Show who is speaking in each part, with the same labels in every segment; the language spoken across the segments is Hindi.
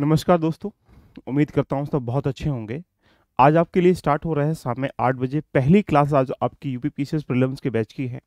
Speaker 1: नमस्कार दोस्तों, उम्मीद करता हूँ सब बहुत अच्छे होंगे। आज आपके लिए स्टार्ट हो रहा है शाम में आठ बजे पहली क्लास आज आपकी यूपी पी सी के बैच की है।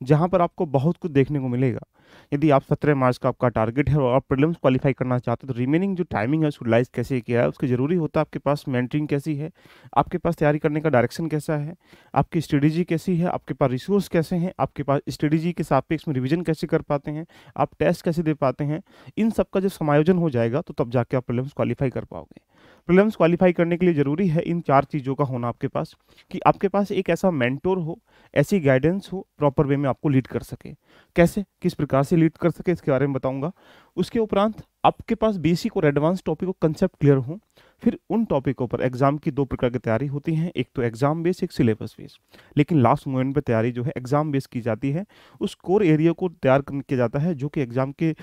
Speaker 1: जहाँ पर आपको बहुत कुछ देखने को मिलेगा। यदि आप सत्रह मार्च का आपका टारगेट है और आप प्रीलिम्स क्वालिफाई करना चाहते हो तो रिमेनिंग जो टाइमिंग है, उसको यूटिलाइज कैसे किया है, उसके ज़रूरी होता है आपके पास मेंटरिंग कैसी है, आपके पास तैयारी करने का डायरेक्शन कैसा है, आपकी स्ट्रेटेजी कैसी है, आपके पास रिसोर्स कैसे हैं, आपके पास स्ट्रेटेजी के सापेक्ष में रिविजन कैसे कर पाते हैं, आप टेस्ट कैसे दे पाते हैं, इन सब का जब समायोजन हो जाएगा तो तब जाके आप प्रीलिम्स क्वालिफाई कर पाओगे। प्रीलिम्स क्वालिफाई करने के लिए ज़रूरी है इन चार चीज़ों का होना आपके पास, कि आपके पास एक ऐसा मेंटोर हो, ऐसी गाइडेंस हो प्रॉपर वे में आपको लीड कर सके। कैसे? किस प्रकार से लीड कर सके? इसके बारे में बताऊँगा। उसके उपरांत आपके पास बेसिक और एडवांस टॉपिक और कंसेप्ट क्लियर हो। फिर उन टॉपिकों पर एग्ज़ाम की दो प्रकार की तैयारी होती है। एक तो एग्ज़ाम बेस एक सिलेबस बेस लेकिन लास्ट मोमेंट पर तैयारी जो है एग्ज़ाम बेस की जाती है। उस कोर एरिया को तैयार किया जाता है, जो कि एग्ज़ाम के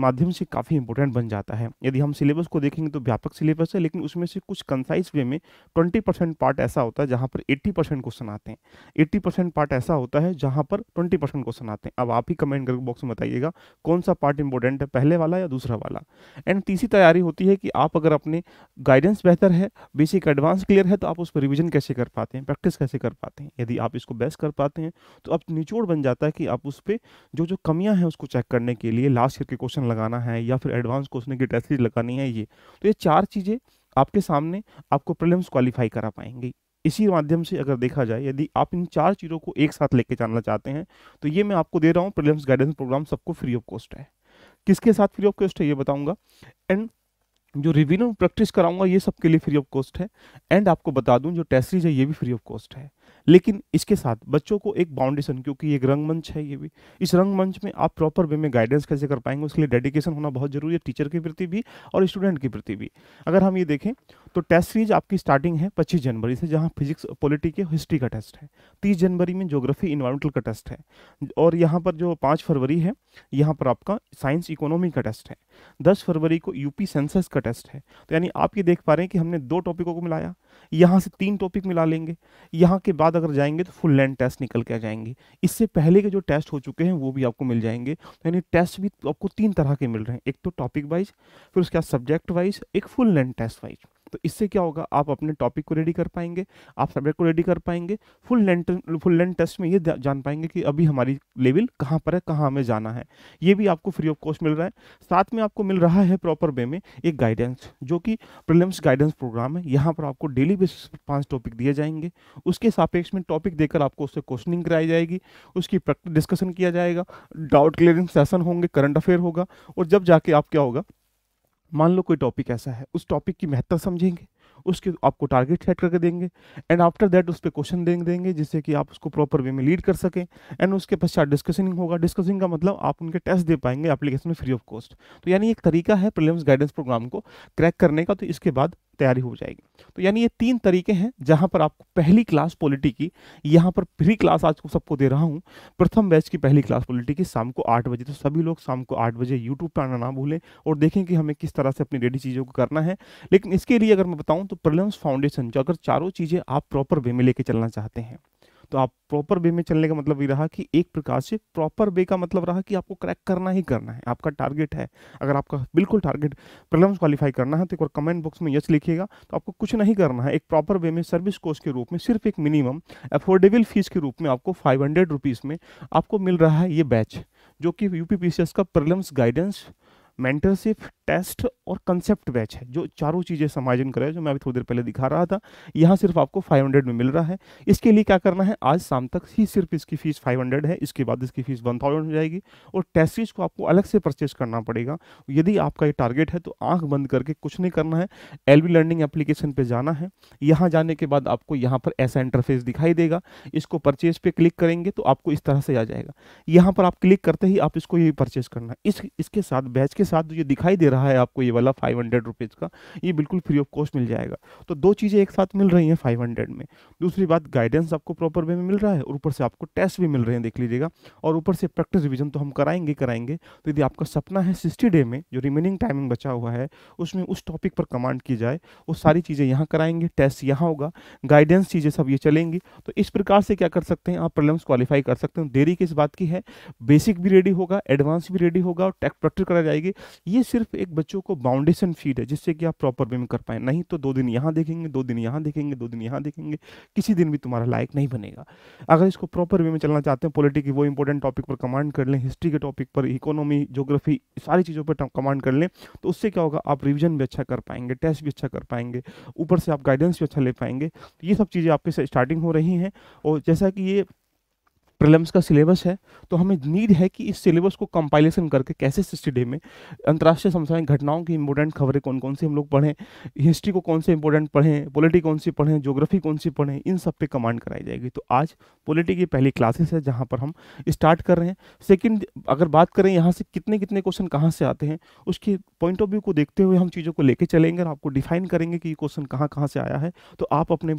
Speaker 1: माध्यम से काफ़ी इंपॉर्टेंट बन जाता है। यदि हम सिलेबस को देखेंगे तो व्यापक सिलेबस है, लेकिन उसमें से कुछ कंसाइज वे में ट्वेंटी पार्ट ऐसा होता है, जहाँ पर एट्टी क्वेश्चन आते हैं। एट्टी पार्ट ऐसा होता है, जहाँ पर ट्वेंटी क्वेश्चन आते हैं। अब आप ही कमेंट करके बॉक्स में बताइएगा, कौन सा पार्ट इंपॉर्टेंट है, पहले वाला या दूसरा वाला? एंड तीसरी तैयारी होती है कि आप अगर अपने गाइडेंस बेहतर है बेसिक एडवांस क्लियर है तो आप उस पर रिविजन कैसे कर पाते हैं प्रैक्टिस कैसे कर पाते हैं? यदि आप इसको बेस्ट कर पाते हैं तो अब निचोड़ बन जाता है कि आप उस पर जो जो कमियाँ हैं उसको चेक करने के लिए लास्ट ईयर के क्वेश्चन लगाना है या फिर एडवांस क्वेश्चन की टेस्ट लगानी है ये तो ये चार चीज़ें आपके सामने आपको प्रिलिम्स क्वालिफाई करा पाएँगी। इसी माध्यम से अगर देखा जाए, यदि आप इन चार चीज़ों को एक साथ लेके जाना चाहते हैं तो ये मैं आपको दे रहा हूँ प्रिलिम्स गाइडेंस प्रोग्राम सबको फ्री ऑफ़ कॉस्ट है। किसके साथ फ्री ऑफ़ कॉस्ट है ये बताऊँगा? एंड जो रिव्यू प्रैक्टिस कराऊँगा, ये सबके लिए फ्री ऑफ़ कॉस्ट है। एंड आपको बता दूँ, जो टेस्ट सीरीज़ है, ये भी फ्री ऑफ़ कॉस्ट है। लेकिन इसके साथ बच्चों को एक बाउंडेशन क्योंकि एक रंगमंच है ये भी। इस रंगमंच में आप प्रॉपर वे में गाइडेंस कैसे कर पाएँगे, उसके लिए डेडिकेशन होना बहुत ज़रूरी है टीचर के प्रति भी और स्टूडेंट के प्रति भी। अगर हम ये देखें तो टेस्ट सीरीज़ आपकी स्टार्टिंग है पच्चीस जनवरी से, जहाँ फिजिक्स पॉलिटी के हिस्ट्री का टेस्ट है। तीस जनवरी में जोग्राफी इन्वायरमेंटल का टेस्ट है। और यहाँ पर जो पाँच फरवरी है, यहाँ पर आपका साइंस इकोनॉमी का टेस्ट है। दस फरवरी को यूपी सेंसस का टेस्ट है। तो यानी आप ये देख पा रहे हैं कि हमने दो टॉपिकों को मिलाया। यहाँ से तीन टॉपिक मिला लेंगे। यहाँ के बाद अगर जाएँगे तो फुल लैंड टेस्ट निकल के आ जाएँगे। इससे पहले के जो टेस्ट हो चुके हैं, वो भी आपको मिल जाएँगे। तो यानी टेस्ट भी आपको तीन तरह के मिल रहे हैं। एक तो टॉपिक वाइज फिर उसके बाद सब्जेक्ट वाइज एक फुल लैंड टेस्ट वाइज तो इससे क्या होगा? आप अपने टॉपिक को रेडी कर पाएँगे, आप सब्जेक्ट को रेडी कर पाएँगे full length full length test में ये जान पाएँगे कि अभी हमारी लेवल कहाँ पर है, कहाँ हमें जाना है। ये भी आपको फ्री ऑफ़ कॉस्ट मिल रहा है। साथ में आपको मिल रहा है प्रॉपर वे में एक गाइडेंस जो कि प्रिलिम्स गाइडेंस प्रोग्राम है। यहाँ पर आपको डेली बेसिस पर पाँच टॉपिक दिए जाएँगे। उसके सापेक्ष में टॉपिक देकर आपको उससे क्वेश्चनिंग कराई जाएगी, उसकी प्रैक्टिस डिस्कशन किया जाएगा डाउट क्लियरिंग सेशन होंगे करंट अफेयर होगा, और जब जाके आप क्या होगा मान लो कोई टॉपिक ऐसा है, उस टॉपिक की महत्ता समझेंगे, उसके आपको टारगेट सेट करके देंगे एंड आफ्टर दैट उस पर क्वेश्चन देंगे देंगे, जिससे कि आप उसको प्रॉपर वे में लीड कर सकें एंड उसके पश्चात डिस्कसिंग होगा। डिस्कसिंग का मतलब आप उनके टेस्ट दे पाएँगे एप्लीकेशन में फ्री ऑफ़ कॉस्ट तो यानी एक तरीका है प्रिलियम्स गाइडेंस प्रोग्राम को क्रैक करने का। तो इसके बाद तैयारी हो जाएगी। तो यानी ये तीन तरीके हैं जहाँ पर आपको पहली क्लास पॉलिटी की, यहाँ पर फ्री क्लास आज को सबको दे रहा हूँ, प्रथम बैच की पहली क्लास पॉलिटी की शाम को आठ बजे। तो सभी लोग शाम को आठ बजे यूट्यूब पर आना ना भूलें और देखें कि हमें किस तरह से अपनी रेडी चीज़ों को करना है। लेकिन इसके लिए अगर मैं बताऊँ तो प्रिलिम्स फाउंडेशन जो अगर चारों चीज़ें आप प्रॉपर वे में लेके चलना चाहते हैं तो आप प्रॉपर वे में चलने का मतलब ये रहा कि एक प्रकार से प्रॉपर वे का मतलब रहा कि आपको क्रैक करना ही करना है, आपका टारगेट है। अगर आपका बिल्कुल टारगेट प्रिलिम्स क्वालिफाई करना है तो एक बार कमेंट बॉक्स में यस लिखिएगा तो आपको कुछ नहीं करना है। एक प्रॉपर वे में सर्विस कोर्स के रूप में सिर्फ़ एक मिनिमम अफोर्डेबल फ़ीस के रूप में आपको फाइव हंड्रेड में आपको मिल रहा है ये बैच जो कि यूपी का प्रिलिम्स गाइडेंस मेंटरशिप टेस्ट और कंसेप्ट बैच है, जो चारों चीज़ें समायोजन करे जो मैं अभी थोड़ी देर पहले दिखा रहा था। यहाँ सिर्फ़ आपको 500 में मिल रहा है। इसके लिए क्या करना है, आज शाम तक ही सिर्फ़ इसकी फ़ीस 500 है, इसके बाद इसकी फ़ीस 1000 हो जाएगी और टेस्ट फ़ीस को आपको अलग से परचेज करना पड़ेगा। यदि आपका ये टारगेट है तो आँख बंद करके कुछ नहीं करना है। एल लर्निंग एप्लीकेशन पर जाना है। यहाँ जाने के बाद आपको यहाँ पर ऐसा इंटरफेस दिखाई देगा। इसको परचेज पे क्लिक करेंगे तो आपको इस तरह से आ जाएगा। यहाँ पर आप क्लिक करते ही आप इसको ये परचेज करना इस, इसके साथ बैच के साथ जो दिखाई दे रहा है आपको ये वाला फाइव हंड्रेड रुपीज़ का, ये बिल्कुल फ्री ऑफ़ कॉस्ट मिल जाएगा। तो दो चीज़ें एक साथ मिल रही हैं फाइव हंड्रेड में। दूसरी बात गाइडेंस आपको प्रॉपर वे में मिल रहा है और ऊपर से आपको टेस्ट भी मिल रहे हैं, देख लीजिएगा। और ऊपर से प्रैक्टिस रिविजन तो हम कराएँगे कराएँगे। तो यदि आपका सपना है सिक्सटी डे में, जो रिमेनिंग टाइमिंग बचा हुआ है, उसमें उस टॉपिक पर कमांड की जाए, वो सारी चीज़ें यहाँ कराएँगे टेस्ट यहाँ होगा गाइडेंस चीज़ें सब ये चलेंगी। तो इस प्रकार से क्या कर सकते हैं आप प्रॉब्लम्स क्वालिफाई कर सकते हैं। देरी किस बात की है? बेसिक भी रेडी होगा एडवांस भी रेडी होगा और टेक प्रैक्टिस करा जाएगी। ये सिर्फ़ एक बच्चों को बाउंडेशन फ़ीड है, जिससे कि आप प्रॉपर वे में कर पाए। नहीं तो दो दिन यहाँ देखेंगे, दो दिन यहाँ देखेंगे, दो दिन यहाँ देखेंगे, किसी दिन भी तुम्हारा लायक नहीं बनेगा। अगर इसको प्रॉपर वे में चलना चाहते हैं पॉलिटी की वो इंपॉर्टेंट टॉपिक पर कमांड कर लें हिस्ट्री के टॉपिक पर इकोनॉमी जोग्राफी सारी चीज़ों पर कमांड कर लें तो उससे क्या होगा, आप रिविजन भी अच्छा कर पाएँगे टेस्ट भी अच्छा कर पाएँगे, ऊपर से आप गाइडेंस भी अच्छा ले पाएँगे। तो ये सब चीज़ें आपके स्टार्टिंग हो रही हैं, और जैसा कि ये प्रिलिम्स का सिलेबस है तो हमें नीड है कि इस सिलेबस को कंपाइलेशन करके कैसे सिक्सटी डे में अंतर्राष्ट्रीय समस्याएँ घटनाओं की इंपॉर्टेंट खबरें कौन कौन सी हम लोग पढ़ें हिस्ट्री को कौन से इंपॉर्टेंट पढ़ें पॉलिटी कौन सी पढ़ें जोग्राफी कौन सी पढ़ें, इन सब पे कमांड कराई जाएगी। तो आज पॉलिटी की पहली क्लासेस है जहाँ पर हम स्टार्ट कर रहे हैं। सेकेंड अगर बात करें यहाँ से कितने कितने क्वेश्चन कहाँ से आते हैं, उसके पॉइंट ऑफ़ व्यू को देखते हुए हम चीज़ों को लेके चलेंगे और आपको डिफाइन करेंगे कि ये क्वेश्चन कहाँ कहाँ से आया है तो आप अपने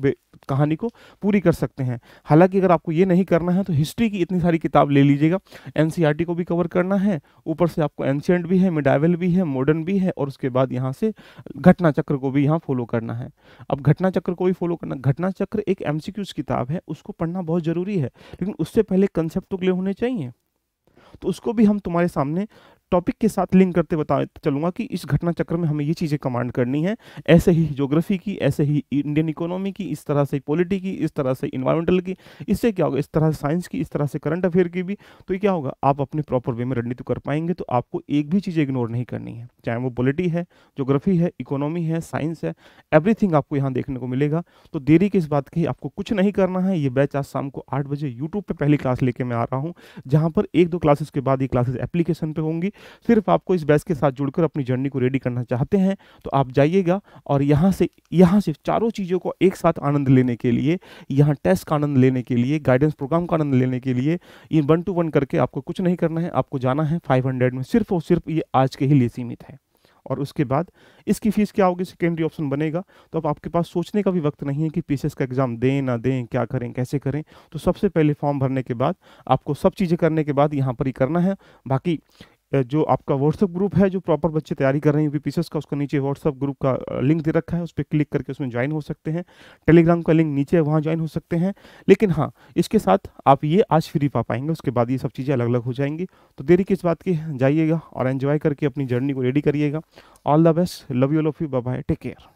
Speaker 1: कहानी को पूरी कर सकते हैं। हालाँकि अगर आपको ये नहीं करना है तो हिस्ट्री की इतनी सारी किताब ले लीजिएगा। एनसीईआरटी को भी कवर करना है, ऊपर से आपको एंशियंट भी है मिडाइवल भी है मॉडर्न भी है, और उसके बाद यहाँ से घटना चक्र को भी यहाँ फॉलो करना है। अब घटना चक्र को भी फॉलो करना, घटना चक्र एक एम किताब है, उसको पढ़ना बहुत ज़रूरी है, लेकिन उससे पहले कंसेप्ट तो क्लियर होने चाहिए। तो उसको भी हम तुम्हारे सामने टॉपिक के साथ लिंक करते बता चलूँगा कि इस घटना चक्र में हमें ये चीज़ें कमांड करनी है। ऐसे ही ज्योग्राफी की, ऐसे ही इंडियन इकोनॉमी की, इस तरह से पॉलिटी की, इस तरह से इन्वायरमेंटल की। इससे क्या होगा? इस तरह से साइंस की, इस तरह से करंट अफेयर की भी। तो क्या होगा? आप अपने प्रॉपर वे में रणनीति कर पाएँगे तो आपको एक भी चीज़ इग्नोर नहीं करनी है। चाहे वो पॉलिटी है जोग्राफी है इकोनॉमी है साइंस है एवरीथिंग आपको यहाँ देखने को मिलेगा। तो देरी किस बात की आपको कुछ नहीं करना है। ये बैच आज शाम को आठ बजे यूट्यूब पर पहली क्लास लेके मैं आ रहा हूँ, जहाँ पर एक दो क्लासेस के बाद ये क्लासेस एप्लीकेशन पर होंगी। सिर्फ़ आपको इस बैच के साथ जुड़कर अपनी जर्नी को रेडी करना चाहते हैं तो आप जाइएगा और यहाँ से यहाँ से चारों चीज़ों को एक साथ आनंद लेने के लिए, यहाँ टेस्ट का आनंद लेने के लिए गाइडेंस प्रोग्राम का आनंद लेने के लिए, ये वन टू वन करके आपको कुछ नहीं करना है, आपको जाना है फाइव में, सिर्फ़ और सिर्फ़ ये आज के ही लिए सीमित है। और उसके बाद इसकी फ़ीस क्या होगी सेकेंडरी ऑप्शन बनेगा तो अब आपके पास सोचने का भी वक्त नहीं है कि पीसीएस का एग्ज़ाम दें, ना दें, क्या करें, कैसे करें। तो सबसे पहले फॉर्म भरने के बाद, आपको सब चीज़ें करने के बाद यहाँ पर ही करना है। बाकी जो आपका व्हाट्सअप ग्रुप है, जो प्रॉपर बच्चे तैयारी कर रहे हैं यूपीपीसीएस का, उसका नीचे व्हाट्सअप ग्रुप का लिंक दे रखा है, उस पर क्लिक करके उसमें ज्वाइन हो सकते हैं। टेलीग्राम का लिंक नीचे वहाँ ज्वाइन हो सकते हैं। लेकिन हाँ इसके साथ आप ये आज फ्री पा पाएँगे, उसके बाद ये सब चीज़ें अलग अलग हो जाएँगी। तो देरी किस बात की, जाइएगा और एन्जॉय करके अपनी जर्नी को रेडी करिएगा। All the best love you love you bye take care